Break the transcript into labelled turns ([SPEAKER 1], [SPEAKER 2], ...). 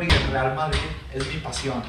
[SPEAKER 1] y el Real Madrid es mi pasión.